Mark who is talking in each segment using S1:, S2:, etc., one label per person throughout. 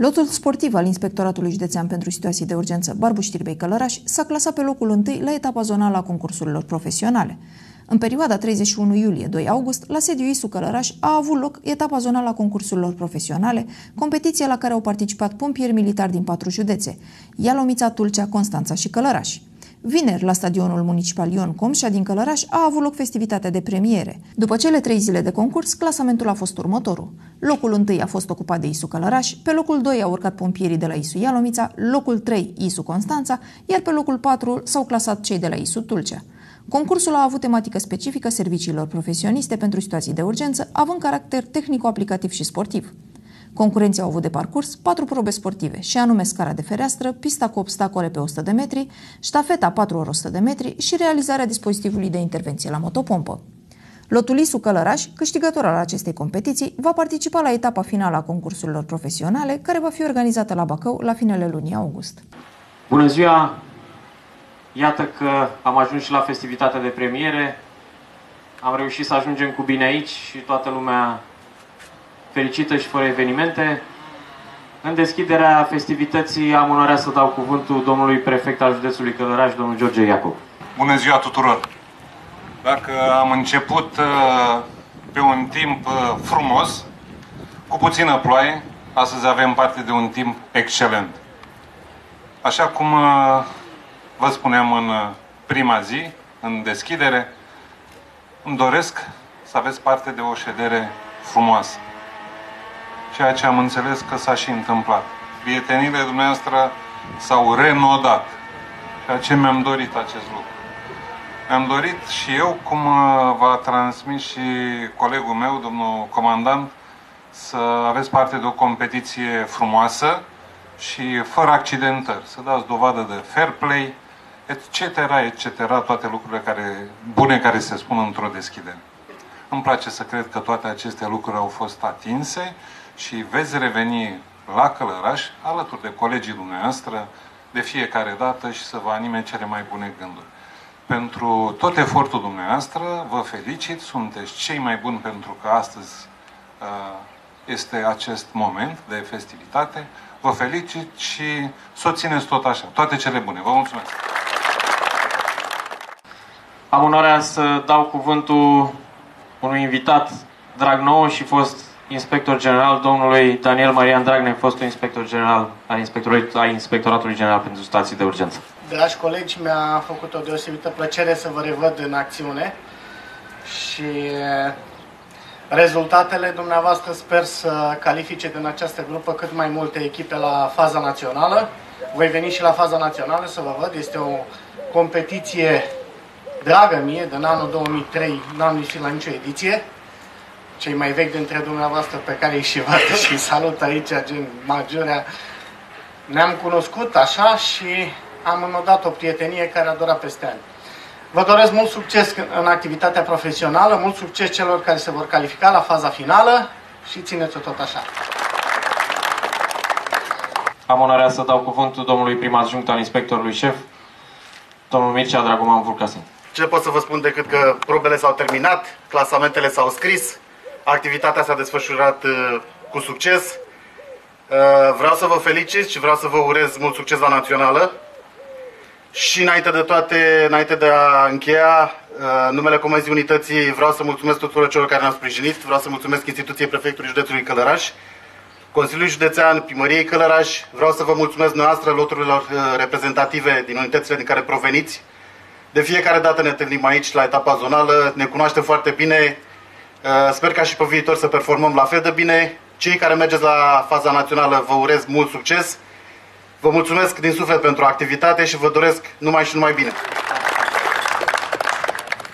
S1: Lotul sportiv al Inspectoratului Județean pentru Situații de Urgență Barbu Știrbei Călăraș s-a clasat pe locul întâi la etapa zonală a concursurilor profesionale. În perioada 31 iulie-2 august, la sediu ISU Călăraș a avut loc etapa zonală a concursurilor profesionale, competiție la care au participat pompieri militari din patru județe, Ialomița, Tulcea, Constanța și Călăraș. Vineri, la stadionul municipal Ion Comșa din Călăraș, a avut loc festivitatea de premiere. După cele trei zile de concurs, clasamentul a fost următorul. Locul 1 a fost ocupat de Isu Călăraș, pe locul 2 au urcat pompierii de la Isu Ialomița, locul 3 Isu Constanța, iar pe locul 4 s-au clasat cei de la Isu Tulcea. Concursul a avut tematică specifică serviciilor profesioniste pentru situații de urgență, având caracter tehnico-aplicativ și sportiv. Concurenții au avut de parcurs patru probe sportive, și anume scara de fereastră, pista cu obstacole pe 100 de metri, ștafeta 4 ori 100 de metri și realizarea dispozitivului de intervenție la motopompă. Lotul Isu Călăraș, câștigător al acestei competiții, va participa la etapa finală a concursurilor profesionale, care va fi organizată la Bacău la finele lunii august.
S2: Bună ziua! Iată că am ajuns și la festivitatea de premiere. Am reușit să ajungem cu bine aici și toată lumea fericită și fără evenimente. În deschiderea festivității am onoarea să dau cuvântul domnului prefect al județului Călăraș, domnul George Iacob.
S3: Bună ziua tuturor! Dacă am început uh, pe un timp uh, frumos, cu puțină ploaie, astăzi avem parte de un timp excelent. Așa cum uh, vă spuneam în prima zi, în deschidere, îmi doresc să aveți parte de o ședere frumoasă ceea ce am înțeles că s-a și întâmplat. Prietenile dumneavoastră s-au renodat, ceea ce mi-am dorit acest lucru. Mi-am dorit și eu, cum uh, v-a transmis și colegul meu, domnul comandant, să aveți parte de o competiție frumoasă și fără accidentări, să dați dovadă de fair play, etc., etc., toate lucrurile care, bune care se spun într-o deschidere. Îmi place să cred că toate aceste lucruri au fost atinse și veți reveni la Călăraș, alături de colegii dumneavoastră, de fiecare dată și să vă anime cele mai bune gânduri. Pentru tot efortul dumneavoastră, vă felicit, sunteți cei mai buni pentru că astăzi uh, este acest moment de festivitate. Vă felicit și să o țineți tot așa. Toate cele bune. Vă mulțumesc!
S2: Am onoarea să dau cuvântul unui invitat drag nou și fost inspector general, domnului Daniel Marian Dragnea, fostul inspector general al Inspectoratului, al Inspectoratului General pentru Stații de Urgență.
S4: Dragi colegi, mi-a făcut o deosebită plăcere să vă revăd în acțiune și rezultatele dumneavoastră sper să califice din această grupă cât mai multe echipe la faza națională. Voi veni și la faza națională să vă văd. Este o competiție dragă mie, din anul 2003, n-am ieșit la nicio ediție cei mai vechi dintre dumneavoastră pe care îi și văd și salut aici, gen Majorea. Ne-am cunoscut așa și am înodat o prietenie care a durat peste ani. Vă doresc mult succes în activitatea profesională, mult succes celor care se vor califica la faza finală și țineți-o tot așa.
S2: Am onoarea să dau cuvântul domnului prim adjunct al inspectorului șef, domnul Mircea Dragoman Vulcasin.
S5: Ce pot să vă spun decât că probele s-au terminat, clasamentele s-au scris, Activitatea s-a desfășurat uh, cu succes. Uh, vreau să vă felicit și vreau să vă urez mult succes la națională. Și înainte de toate, înainte de a încheia, uh, numele Comenzii Unității vreau să mulțumesc tuturor celor care ne-au sprijinit, vreau să mulțumesc instituției Prefectului Județului Călăraș, Consiliului Județean, Primăriei Călăraș, vreau să vă mulțumesc noastră, loturilor reprezentative din unitățile din care proveniți. De fiecare dată ne întâlnim aici la etapa zonală, ne cunoaștem foarte bine, Uh, sper ca și pe viitor să performăm la fel de bine. Cei care mergeți la faza națională vă urez mult succes. Vă mulțumesc din suflet pentru activitate și vă doresc numai și numai bine.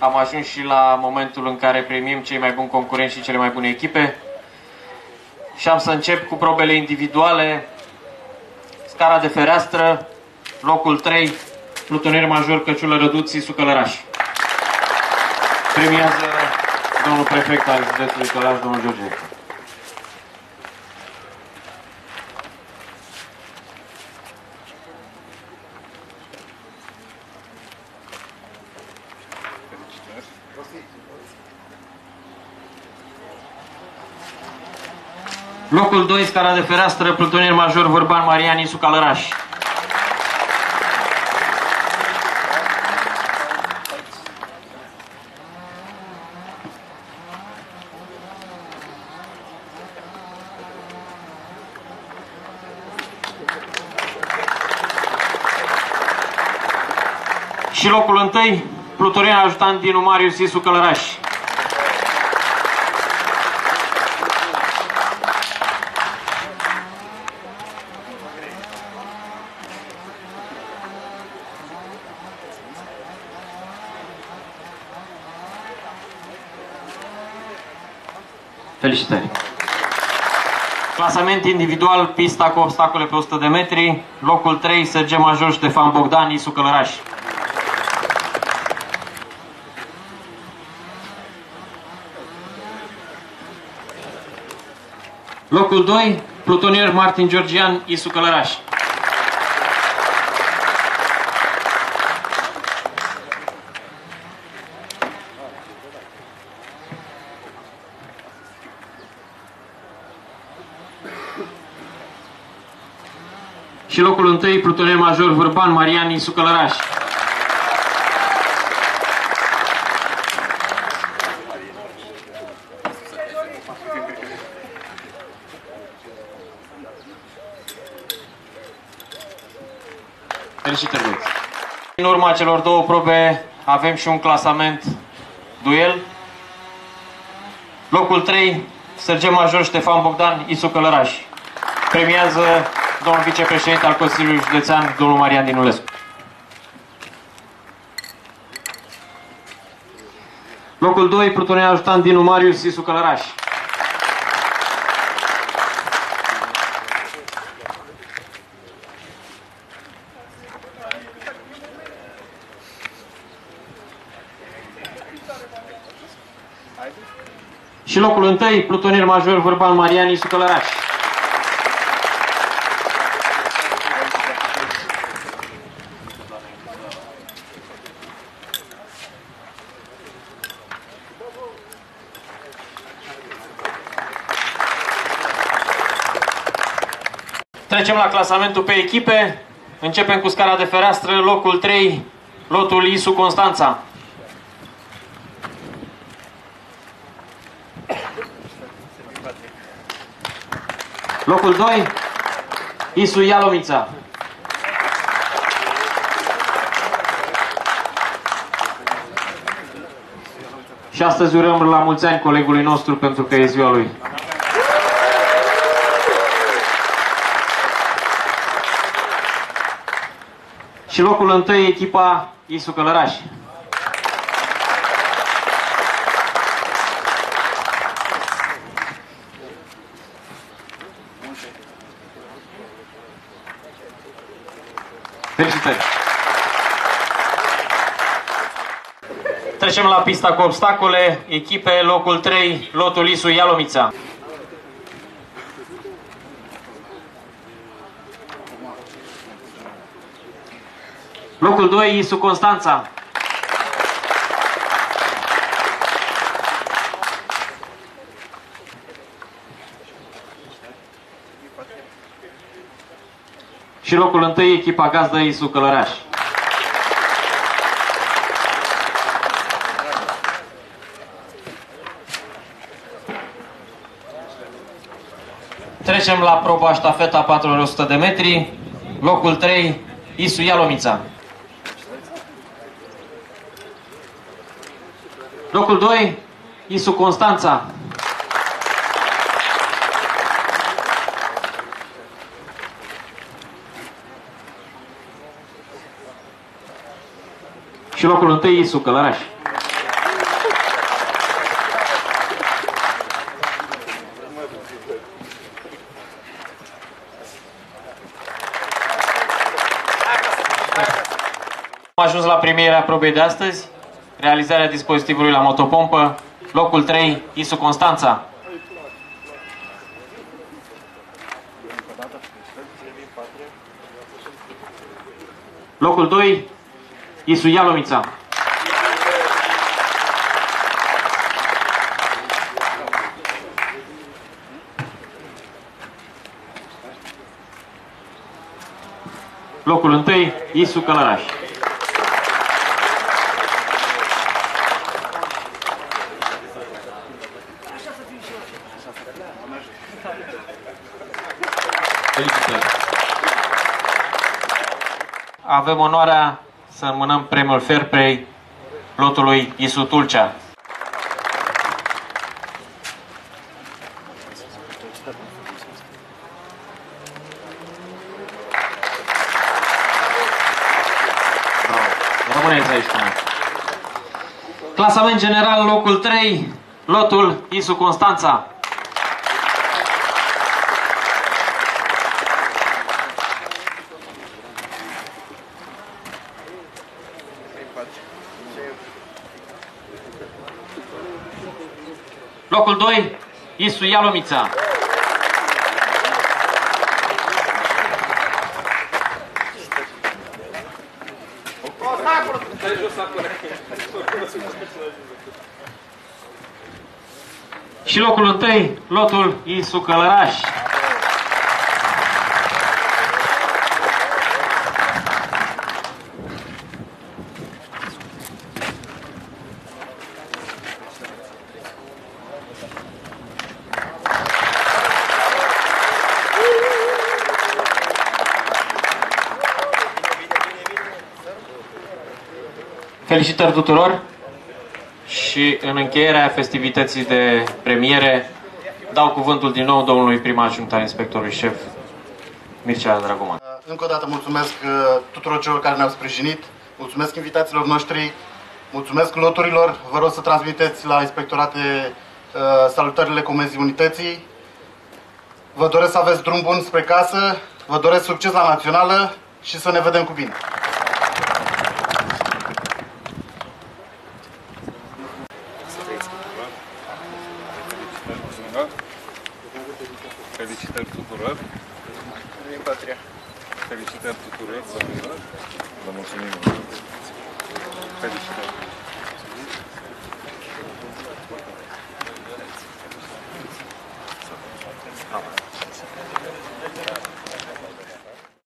S2: Am ajuns și la momentul în care primim cei mai buni concurenți și cele mai bune echipe. Și am să încep cu probele individuale. Scara de fereastră, locul 3, plutonier major Căciulă Răduții, Sucălăraș. Premiază domnul prefect al județului Călaș, domnul George. Locul 2, scara de fereastră, plutonier major Vârban Marian Isu Calăraș. Și locul întâi, plutonier ajutant Dinu Marius Isu Călăraș. Felicitări! Clasament individual, pista cu obstacole pe 100 de metri, locul 3, Serge Major Ștefan Bogdan, Isu Călăraș. Locul 2, plutonier Martin Georgian, Isu Călăraș. Și locul 1, plutonier major Vârban Marian Isu Călăraș. Felicitări, băieți! În urma celor două probe avem și un clasament duel. Locul 3, Sergent Major Ștefan Bogdan, Isu Călăraș. Premiază domnul vicepreședinte al Consiliului Județean, domnul Marian Dinulescu. Locul 2, plutonier ajutant Dinu Marius, Isu Călăraș. Și locul întâi, plutonier major Vârban Marian Isu Călăraș. Trecem la clasamentul pe echipe. Începem cu scara de fereastră, locul 3, lotul Isu Constanța. Locul 2, Isu Ialomița. Și astăzi urăm la mulți ani colegului nostru pentru că e ziua lui. Și locul întâi, echipa Isu Călăraș. Felicitări! Trecem la pista cu obstacole, echipe, locul 3, lotul Isu Ialomița. Locul 2, Isu Constanța. Și locul 1, echipa gazdă Isu Călăraș. Trecem la proba ștafeta 400 de metri. Locul 3, Isu Ialomița. Locul 2, Isu Constanța. Și locul 1, Isu Călăraș. Am ajuns la premierea probei de astăzi, realizarea dispozitivului la motopompă, locul 3, Isu Constanța. Locul 2, i su Locul întâi, Isu Călăraș. Avem onoarea să înmânăm premiul Fair Play lotului Isu Tulcea. Bravo. Rămâneți aici cu noi. Clasament general, locul 3, lotul Isu Constanța. Locul 2, Isu Ialomița. Și locul 1, lotul Isu Călăraș. Felicitări tuturor și în încheierea festivității de premiere dau cuvântul din nou domnului primar adjunct inspectorului șef Mircea Dragoman.
S5: Încă o dată mulțumesc uh, tuturor celor care ne-au sprijinit, mulțumesc invitațiilor noștri, mulțumesc loturilor, vă rog să transmiteți la inspectorate uh, salutările Comenzii Unității. Vă doresc să aveți drum bun spre casă, vă doresc succes la națională și să ne vedem cu bine.
S3: Felicitări tuturor! Felicitări tuturor! Vă mulțumim! Felicitări!